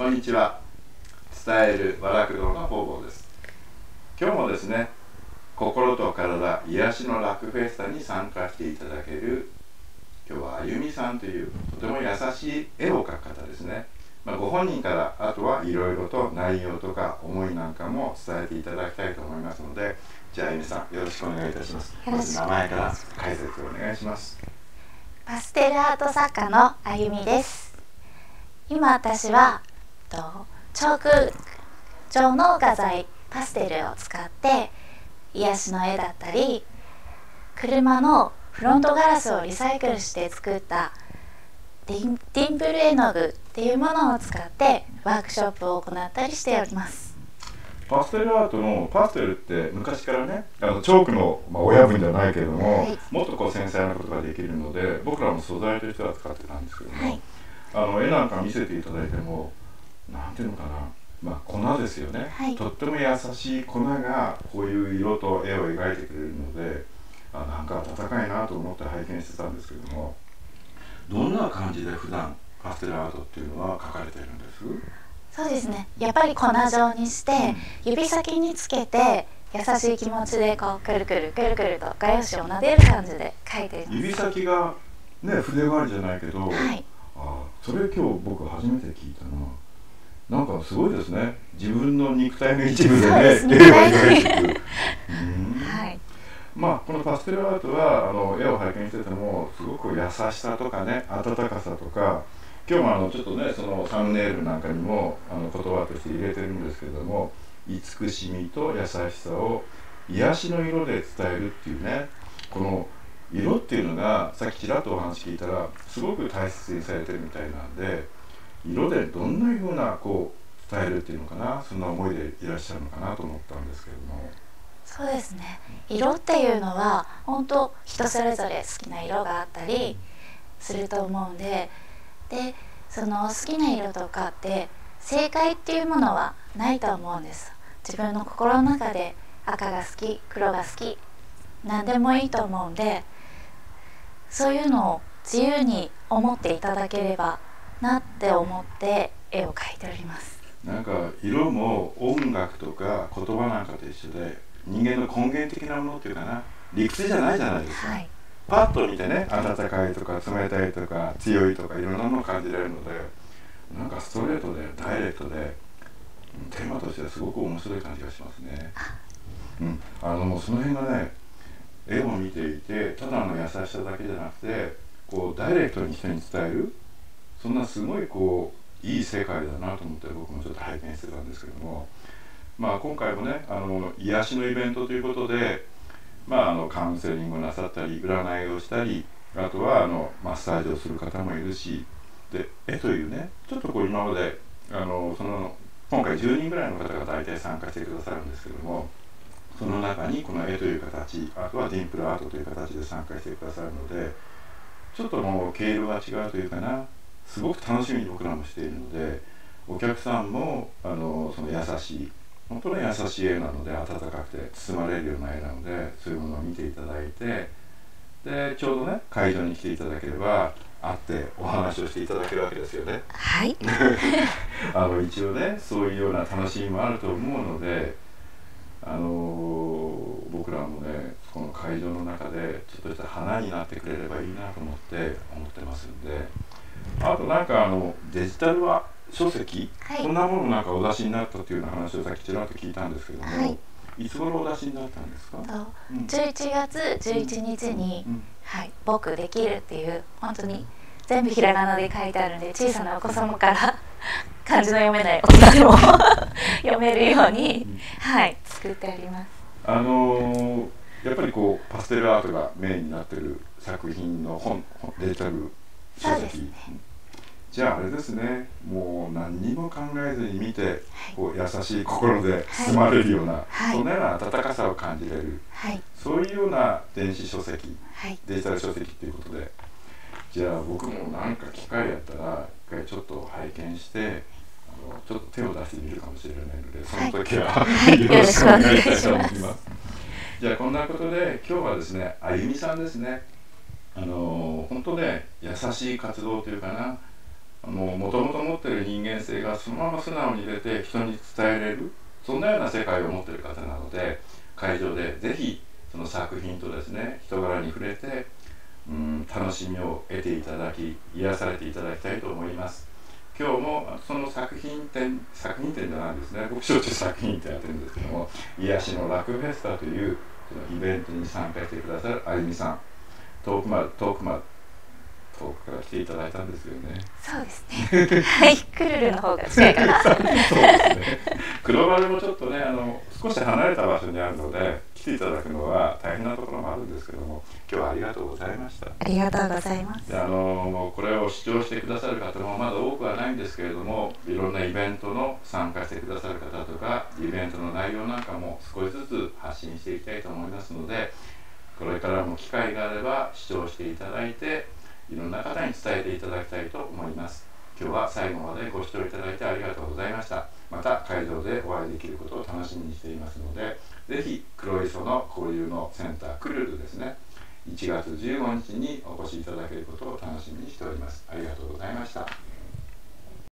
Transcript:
こんにちは。伝える和楽堂の方々です。今日もですね心と体癒しの楽フェスタに参加していただける今日はあゆみさんというとても優しい絵を描く方ですね、まあ、ご本人からあとはいろいろと内容とか思いなんかも伝えていただきたいと思いますのでじゃああゆみさんよろしくお願いいたします。まず名前から解説をお願いします。パステルアート作家のあゆみです。今私はとチョーク状の画材パステルを使って癒しの絵だったり車のフロントガラスをリサイクルして作ったディンディンプル絵の具っていうものを使ってワークショップを行ったりしております。パステルアートのパステルって昔からねあのチョークの、まあ、親分じゃないけれども、はい、もっとこう繊細なことができるので僕らも素材としては使ってたんですけども、はい、あの絵なんか見せていただいてもなんていうのかな。まあ、粉ですよね、はい、とっても優しい粉がこういう色と絵を描いてくれるのであなんか温かいなと思って拝見してたんですけども。どんな感じで普段パステルアートっていうのは描かれてるんです？そうですね。やっぱり粉状にして、指先につけて優しい気持ちでこうくるくるくるくると画用紙を撫でる感じで描いています。指先がね筆代わりじゃないけど、はい、あそれ今日僕初めて聞いたななんかすごいですね自分の肉体の一部でね絵を描いていく。はいまあ、このパステルアートはあの絵を拝見しててもすごく優しさとかね温かさとか今日もあのちょっとねそのサムネイルなんかにもあの言葉として入れてるんですけれども慈しみと優しさを癒しの色で伝えるっていうねこの色っていうのがさっきちらっとお話聞いたらすごく大切にされてるみたいなんで。色でどんなふうなこう伝えるっていうのかなそんな思いでいらっしゃるのかなと思ったんですけども。そうですね色っていうのは本当人それぞれ好きな色があったりすると思うんででその好きな色とかって正解っていうものはないと思うんです自分の心の中で赤が好き黒が好き何でもいいと思うんでそういうのを自由に思っていただければなって思って絵を描いております。なんか色も音楽とか言葉なんかと一緒で人間の根源的なものっていうかな理屈じゃないじゃないですか、はい、パッと見てね温かいとか冷たいとか強いとかいろんなものを感じられるのでなんかストレートでダイレクトでテーマとしてはすごく面白い感じがしますね。うん、あのもうその辺がね絵を見ていてただの優しさだけじゃなくてこうダイレクトに人に伝えるそんなすごいこういい世界だなと思って僕もちょっと拝見してたんですけども、まあ、今回もねあの癒しのイベントということで、まあ、あのカウンセリングをなさったり占いをしたりあとはあのマッサージをする方もいるしで絵というねちょっとこう今まであのその今回10人ぐらいの方が大体参加してくださるんですけどもその中にこの絵という形あとはディンプルアートという形で参加してくださるのでちょっともう経路が違うというかなすごく楽しみに僕らもしているのでお客さんもあのその優しい本当に優しい絵なので温かくて包まれるような絵なのでそういうものを見ていただいてでちょうどね会場に来ていただければ会ってお話をしていただけるわけですよね。はい あの一応ねそういうような楽しみもあると思うのであの僕らもねこの会場の中でちょっとした花になってくれればいいなと思って思ってますんで。あとなんかあのデジタルは書籍、はい、こんなものなんかお出しになったというような話をさっきちらっと聞いたんですけども、はい、いつ頃お出しになったんですか、うん、11月11日に、うん、はい、僕できるっていう本当に全部ひらがなで書いてあるんで小さなお子様から 漢字の読めない大人でも 読めるように、うん、はい作ってあります。あのー、やっぱりこうパステルアートがメインになってる作品の本デジタルね、じゃああれですね。もう何にも考えずに見て、はい、こう優しい心で包まれるような、はい、そんなような温かさを感じれる、はい、そういうような電子書籍、デジタル書籍っていうことで。じゃあ僕も何か機会やったら一回ちょっと拝見してあのちょっと手を出してみるかもしれないのでその時は、よろしくお願いしたいと思います。じゃあこんなことで今日はですねあゆみさんですねあの本当ね優しい活動というかなもともと持ってる人間性がそのまま素直に出て人に伝えれるそんなような世界を持ってる方なので会場でぜひその作品とですね人柄に触れてうん楽しみを得ていただき癒されていただきたいと思います。今日もその作品展作品展じゃないですね僕しょっちゅう作品展やってるんですけども癒しのラクフェスタというそのイベントに参加してくださるあゆみさん。遠くまで遠くまで遠くから来ていただいたんですよね。そうですね。はい、クルルの方が近いかな。そうですね。黒丸もちょっとね、あの少し離れた場所にあるので、来ていただくのは大変なところもあるんですけども、今日はありがとうございました。ありがとうございます。で、あのこれを視聴してくださる方もまだ多くはないんですけれども、いろんなイベントの参加してくださる方とか、イベントの内容なんかも少しずつ発信していきたいと思いますので、これからも機会があれば視聴していただいて。いろんな方に伝えていただきたいと思います。今日は最後までご視聴いただいてありがとうございました。また会場でお会いできることを楽しみにしていますのでぜひ黒磯の交流のセンタークルルですね。1月15日にお越しいただけることを楽しみにしております。ありがとうございました。